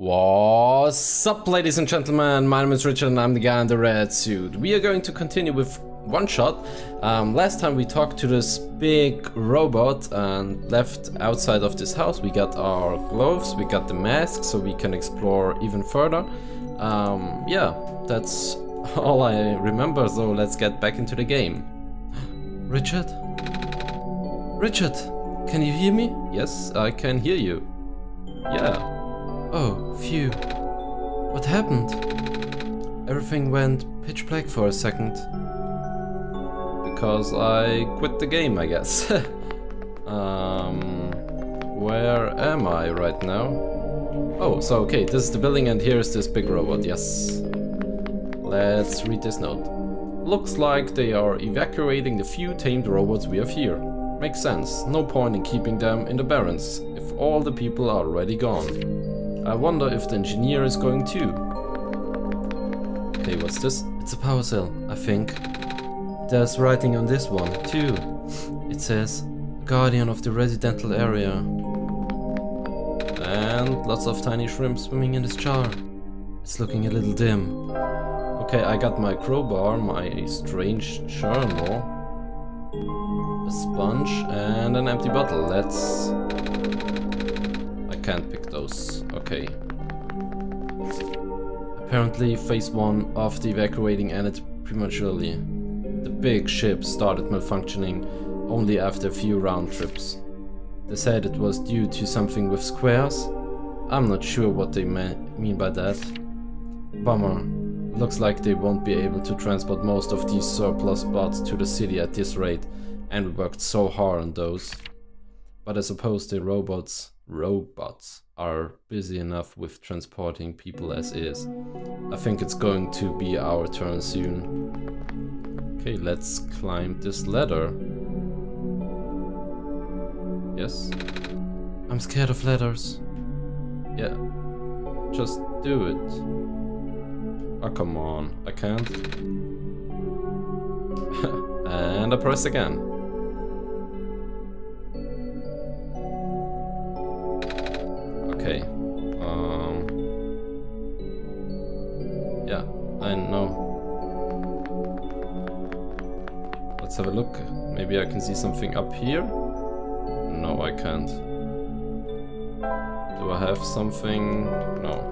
What's up ladies and gentlemen, my name is Richard and I'm the guy in the red suit. We are going to continue with OneShot. Um, last time we talked to this big robot and left outside of this house. We got our gloves, we got the mask so we can explore even further. Um, yeah, that's all I remember so let's get back into the game. Richard? Richard, can you hear me? Yes, I can hear you. Yeah. Oh, phew. What happened? Everything went pitch black for a second. Because I quit the game, I guess. um, where am I right now? Oh, so okay, this is the building and here's this big robot, yes. Let's read this note. Looks like they are evacuating the few tamed robots we have here. Makes sense, no point in keeping them in the Barrens, if all the people are already gone. I wonder if the engineer is going too. Okay, what's this? It's a power cell, I think. There's writing on this one, too. It says, Guardian of the residential area. And lots of tiny shrimp swimming in this jar. It's looking a little dim. Okay, I got my crowbar, my strange journal, a sponge, and an empty bottle. Let's... Can't pick those. Okay. Apparently phase 1 of the evacuating ended prematurely. The big ship started malfunctioning only after a few round trips. They said it was due to something with squares. I'm not sure what they mean by that. Bummer. Looks like they won't be able to transport most of these surplus bots to the city at this rate, and we worked so hard on those. But I suppose the robots, robots, are busy enough with transporting people as is. I think it's going to be our turn soon. Okay, let's climb this ladder. Yes? I'm scared of ladders. Yeah. Just do it. Oh, come on. I can't. and I press again. Okay. Um. Yeah, I know. Let's have a look. Maybe I can see something up here? No, I can't. Do I have something? No.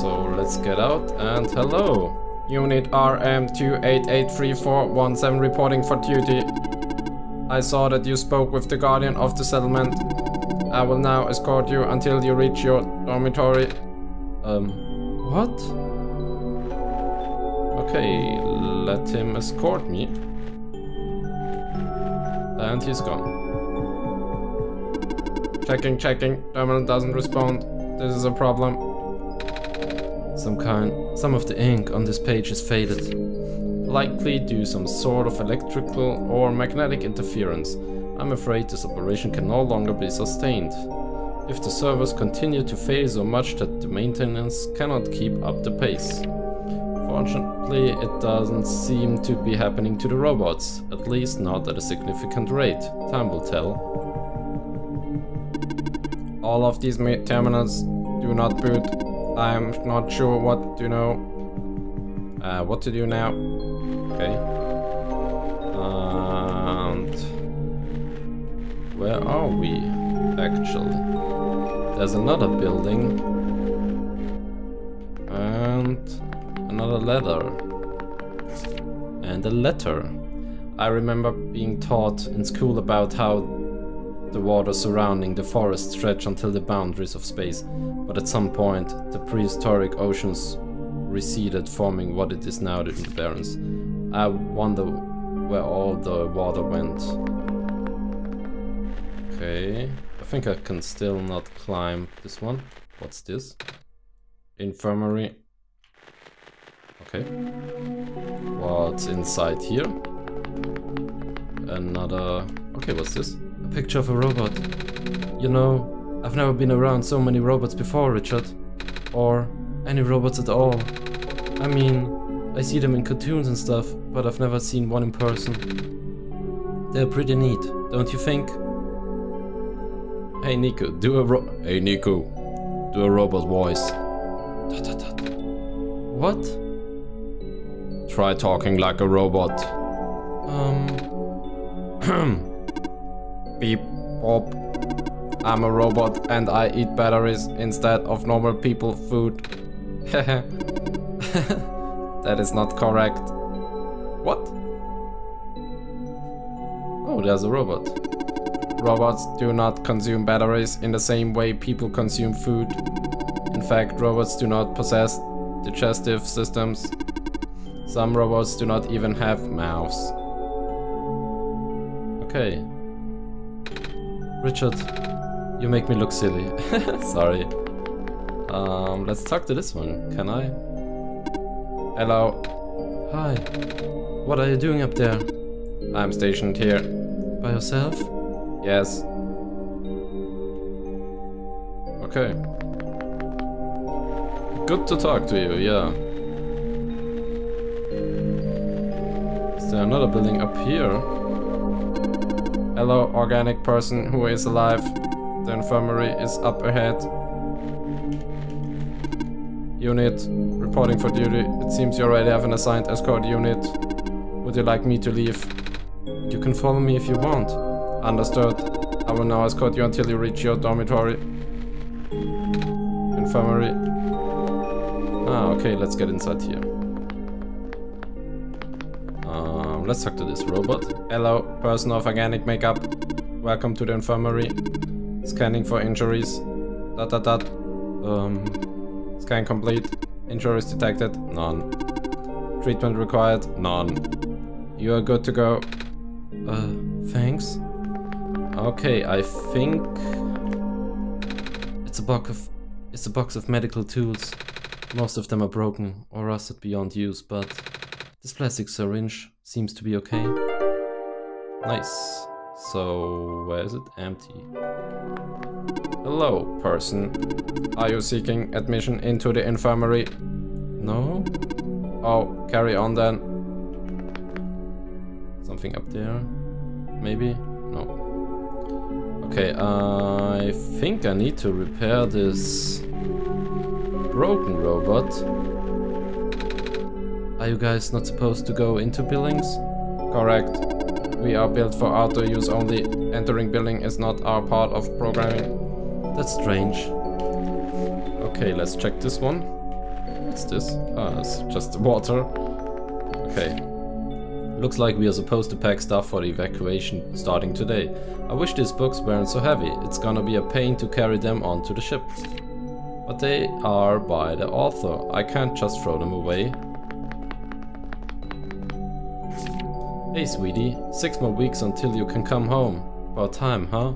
So let's get out and hello! Unit RM288341 reporting for duty. I saw that you spoke with the Guardian of the settlement. I will now escort you until you reach your dormitory. Um, what? Okay, let him escort me. And he's gone. Checking, checking. Terminal doesn't respond. This is a problem. Some kind... Some of the ink on this page is faded. Likely due some sort of electrical or magnetic interference. I'm afraid this operation can no longer be sustained. If the servers continue to fail so much that the maintenance cannot keep up the pace. Fortunately, it doesn't seem to be happening to the robots, at least not at a significant rate. Time will tell. All of these terminals do not boot. I'm not sure what to know. Uh, what to do now. Okay. Where are we, actually? There's another building. And another letter. And a letter. I remember being taught in school about how the water surrounding the forest stretch until the boundaries of space, but at some point the prehistoric oceans receded, forming what it is now the Barrens. I wonder where all the water went. Okay. I think I can still not climb this one. What's this? Infirmary. Okay. What's inside here? Another... Okay, what's this? A picture of a robot. You know, I've never been around so many robots before, Richard. Or any robots at all. I mean, I see them in cartoons and stuff, but I've never seen one in person. They're pretty neat, don't you think? Hey Niko, do a ro- Hey Niko, Do a robot voice. What? Try talking like a robot. Um. Beep, bop. I'm a robot and I eat batteries instead of normal people food. that is not correct. What? Oh, there's a robot. Robots do not consume batteries in the same way people consume food. In fact, robots do not possess digestive systems. Some robots do not even have mouths. Okay. Richard, you make me look silly. Sorry. Um, let's talk to this one. Can I? Hello. Hi. What are you doing up there? I'm stationed here. By yourself? Yes. Okay. Good to talk to you, yeah. Is there another building up here? Hello, organic person who is alive. The infirmary is up ahead. Unit, reporting for duty. It seems you already have an assigned escort unit. Would you like me to leave? You can follow me if you want. Understood. I will now escort you until you reach your dormitory. Infirmary. Ah, okay, let's get inside here. Um, let's talk to this robot. Hello, person of organic makeup. Welcome to the infirmary. Scanning for injuries. Dot dot dot. Um, scan complete. Injuries detected? None. Treatment required? None. You are good to go. Uh, thanks. Okay, I think it's a box of it's a box of medical tools. Most of them are broken or rusted beyond use, but this plastic syringe seems to be okay. Nice. So, where is it? Empty. Hello, person. Are you seeking admission into the infirmary? No? Oh, carry on then. Something up there? Maybe? Okay, I think I need to repair this broken robot. Are you guys not supposed to go into buildings? Correct. We are built for outdoor use only. Entering building is not our part of programming. That's strange. Okay, let's check this one. What's this? Ah, it's just water. Okay. Looks like we are supposed to pack stuff for the evacuation starting today. I wish these books weren't so heavy. It's gonna be a pain to carry them onto the ship. But they are by the author. I can't just throw them away. Hey sweetie, six more weeks until you can come home. About time, huh?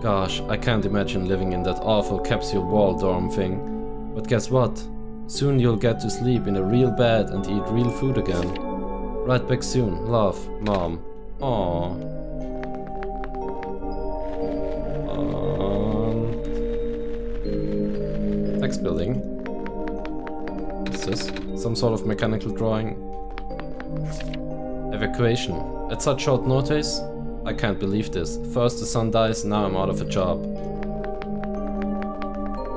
Gosh, I can't imagine living in that awful capsule wall dorm thing. But guess what? Soon you'll get to sleep in a real bed and eat real food again. Right back soon. Love, Mom. Aww. Um, next building. What's this? Some sort of mechanical drawing. Evacuation. At such short notice? I can't believe this. First the sun dies, now I'm out of a job.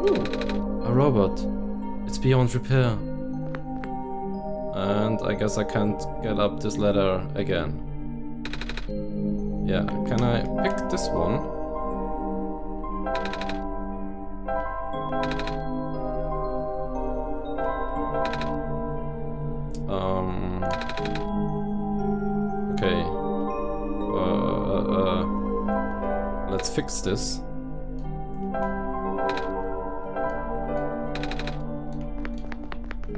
Ooh, a robot. It's beyond repair. And I guess I can't get up this ladder again. Yeah, can I pick this one? Um. Okay. Uh, uh, uh. let's fix this.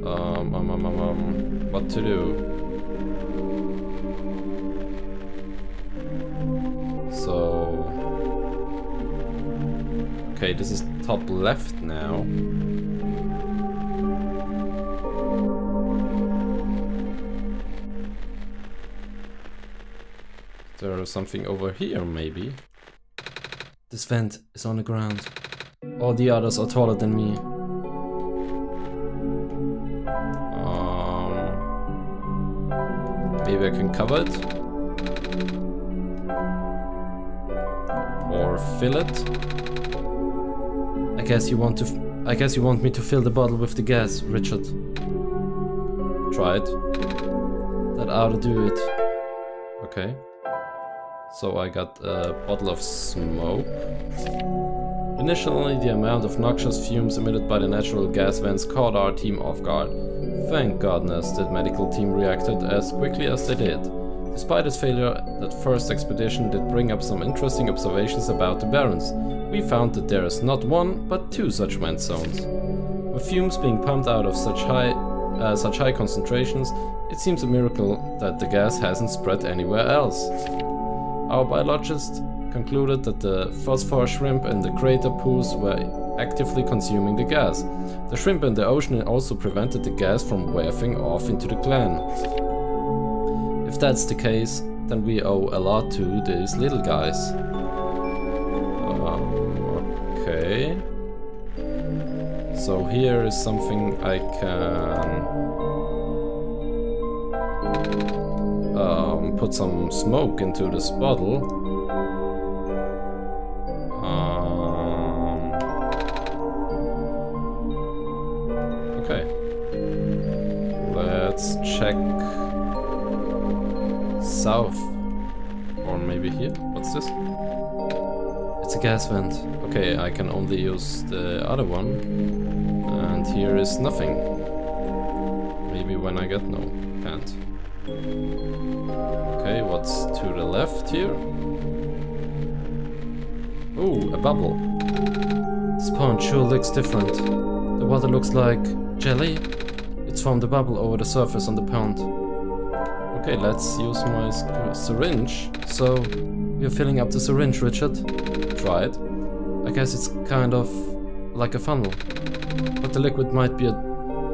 Um, um, um, um, um, what to do? So... Okay, this is top left now. There is something over here, maybe? This vent is on the ground. All the others are taller than me. Maybe I can cover it? Or fill it? I guess you want to. I guess you want me to fill the bottle with the gas, Richard. Try it. That ought to do it. Okay. So I got a bottle of smoke. Initially, the amount of noxious fumes emitted by the natural gas vents caught our team off guard. Thank goodness that medical team reacted as quickly as they did. Despite its failure, that first expedition did bring up some interesting observations about the Barrens. We found that there is not one, but two such vent zones. With fumes being pumped out of such high, uh, such high concentrations, it seems a miracle that the gas hasn't spread anywhere else. Our biologist concluded that the phosphor shrimp in the crater pools were actively consuming the gas. The shrimp in the ocean also prevented the gas from wafting off into the glen. If that's the case, then we owe a lot to these little guys. Um, okay. So here is something I can um, put some smoke into this bottle. This? It's a gas vent. Okay, I can only use the other one. And here is nothing. Maybe when I get no, can't. Okay, what's to the left here? Ooh, a bubble. Pond sure looks different. The water looks like jelly. It's from the bubble over the surface on the pond. Okay, let's use my syringe. So, we're filling up the syringe, Richard. Try it. I guess it's kind of like a funnel. But the liquid might be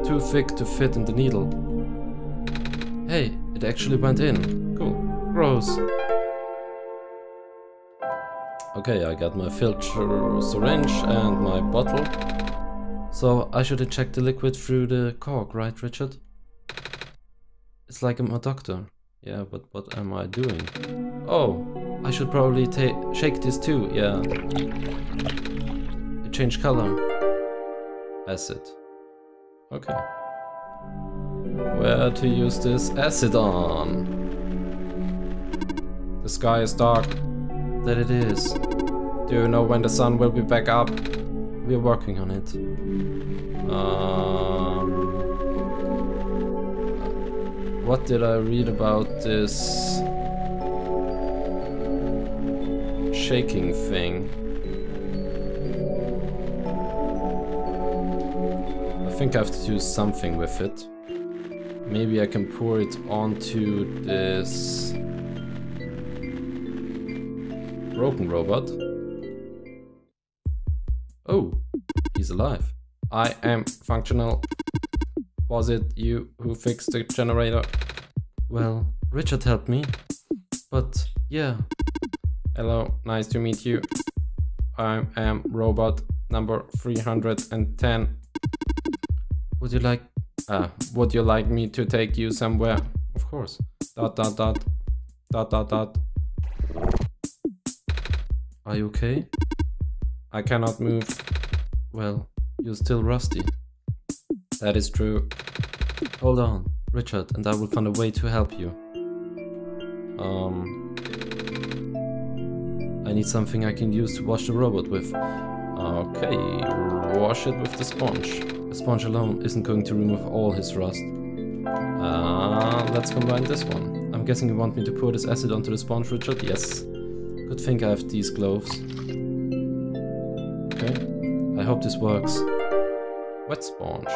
too thick to fit in the needle. Hey, it actually went in. Cool. Gross. Okay, I got my filter syringe and my bottle. So I should inject the liquid through the cork, right, Richard? It's like I'm a doctor. Yeah, but what am I doing? Oh, I should probably shake this too, yeah. It changed color. Acid. Okay. Where to use this acid on? The sky is dark. That it is. Do you know when the sun will be back up? We're working on it. Um, what did I read about this shaking thing? I think I have to do something with it. Maybe I can pour it onto this broken robot. Oh, he's alive. I am functional. Was it you who fixed the generator? Well, Richard helped me. But yeah. Hello, nice to meet you. I am robot number 310. Would you like uh, would you like me to take you somewhere? Of course. Dot dot dot. Dot dot dot. Are you okay? I cannot move. Well, you're still rusty. That is true. Hold on, Richard, and I will find a way to help you. Um... I need something I can use to wash the robot with. Okay, wash it with the sponge. A sponge alone isn't going to remove all his rust. Uh, let's combine this one. I'm guessing you want me to pour this acid onto the sponge, Richard? Yes. Good thing I have these gloves. Okay. I hope this works. Wet sponge.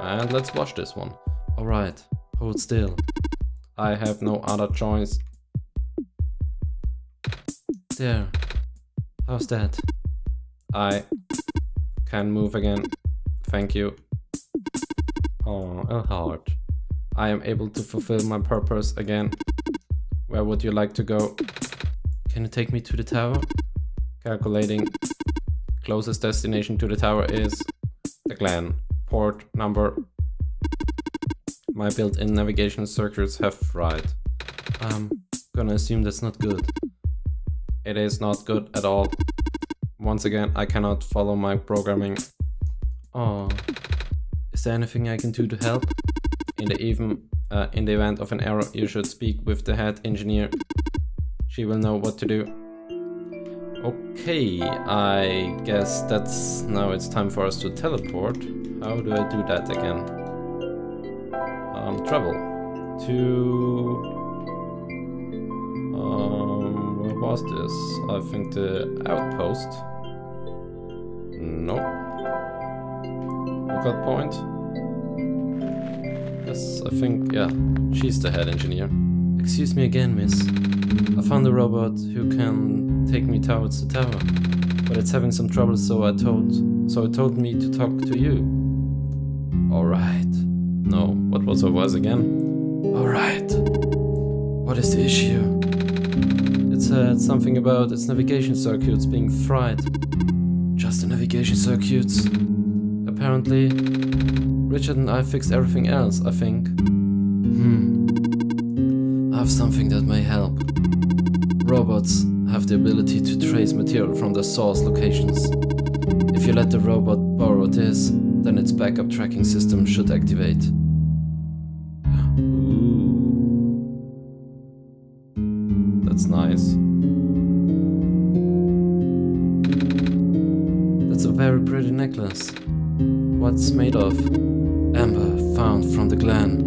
And let's wash this one. Alright, hold still. I have no other choice. There. How's that? I can move again. Thank you. Oh, a heart. I am able to fulfill my purpose again. Where would you like to go? Can you take me to the tower? Calculating. Closest destination to the tower is the Glen. Port number. My built-in navigation circuits have fried. I'm gonna assume that's not good. It is not good at all. Once again, I cannot follow my programming. Oh, is there anything I can do to help? In the even uh, in the event of an error, you should speak with the head engineer. She will know what to do. Okay, I guess that's now it's time for us to teleport. How do I do that again? Um, travel to. Um, where was this? I think the outpost. Nope. Lookout point. Yes, I think, yeah, she's the head engineer. Excuse me again, miss. I found a robot who can take me towards the tower, but it's having some trouble, so I told, so it told me to talk to you. Alright. No, what was her was again? Alright. What is the issue? It said something about its navigation circuits being fried. Just the navigation circuits. Apparently, Richard and I fixed everything else, I think. Hmm. I have something that may help. Robots have the ability to trace material from their source locations. If you let the robot borrow this, then its backup tracking system should activate. That's nice. That's a very pretty necklace. What's made of? Amber found from the glen.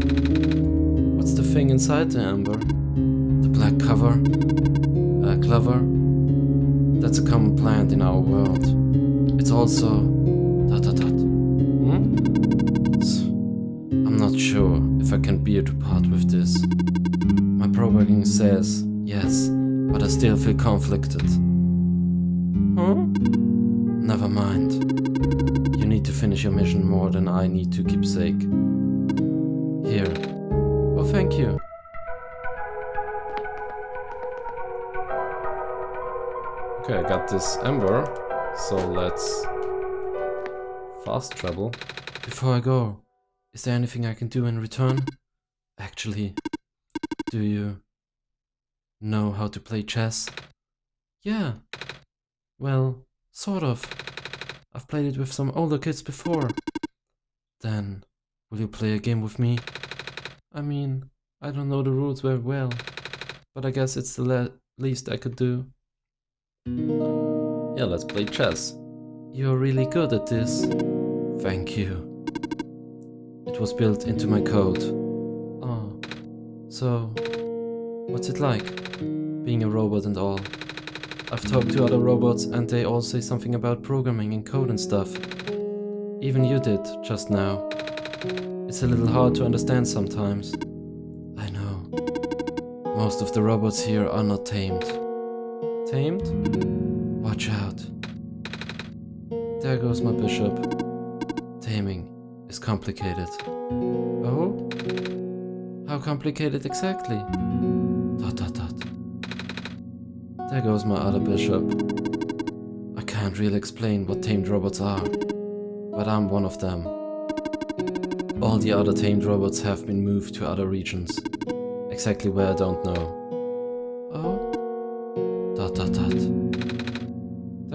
What's the thing inside the amber? The black cover? Clover? That's a common plant in our world. It's also... dot dot dot. Hmm? I'm not sure if I can bear to part with this. My programming says yes, but I still feel conflicted. Huh? Never mind. You need to finish your mission more than I need to keep sake. Here. Oh, thank you. Okay, I got this ember, so let's fast travel. Before I go, is there anything I can do in return? Actually, do you know how to play chess? Yeah. Well, sort of. I've played it with some older kids before. Then, will you play a game with me? I mean, I don't know the rules very well, but I guess it's the le least I could do. Yeah, let's play chess. You're really good at this. Thank you. It was built into my code. Oh, so what's it like? Being a robot and all. I've talked to other robots and they all say something about programming and code and stuff. Even you did, just now. It's a little hard to understand sometimes. I know. Most of the robots here are not tamed. Tamed? Watch out. There goes my bishop. Taming is complicated. Oh? How complicated exactly? Dot dot dot. There goes my other bishop. I can't really explain what tamed robots are, but I'm one of them. All the other tamed robots have been moved to other regions. Exactly where I don't know.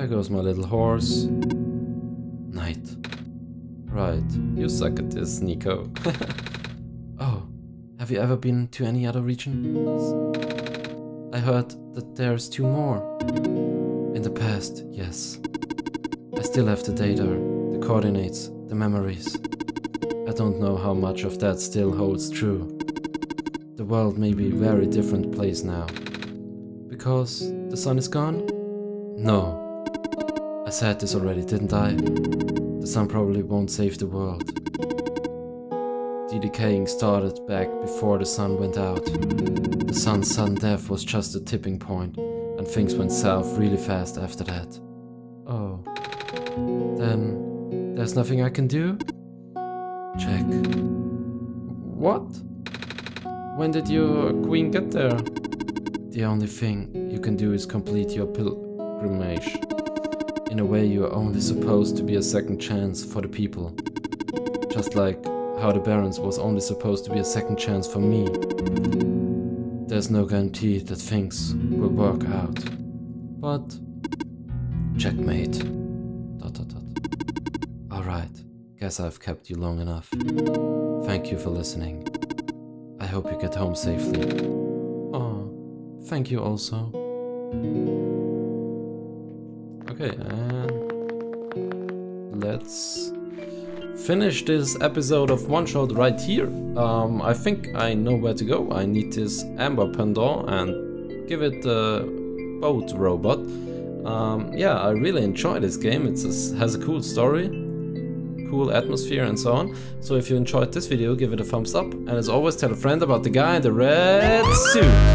There goes my little horse. Knight. Right, you suck at this, Niko. oh, have you ever been to any other regions? I heard that there's two more. In the past, yes. I still have the data, the coordinates, the memories. I don't know how much of that still holds true. The world may be a very different place now. Because the sun is gone? No. Said this already, didn't I? The sun probably won't save the world. The decaying started back before the sun went out. The sun's sudden death was just a tipping point, and things went south really fast after that. Oh. Then, there's nothing I can do? Check. What? When did your queen get there? The only thing you can do is complete your pilgrimage. In a way, you are only supposed to be a second chance for the people. Just like how the Barrens was only supposed to be a second chance for me. There's no guarantee that things will work out. But Checkmate. Dot dot dot. Alright, guess I've kept you long enough. Thank you for listening. I hope you get home safely. Oh, thank you also. Okay, and let's finish this episode of OneShot right here. Um, I think I know where to go. I need this Amber Pendant and give it a boat robot. Um, yeah, I really enjoy this game. It has a cool story, cool atmosphere and so on. So if you enjoyed this video, give it a thumbs up. And as always, tell a friend about the guy in the red suit.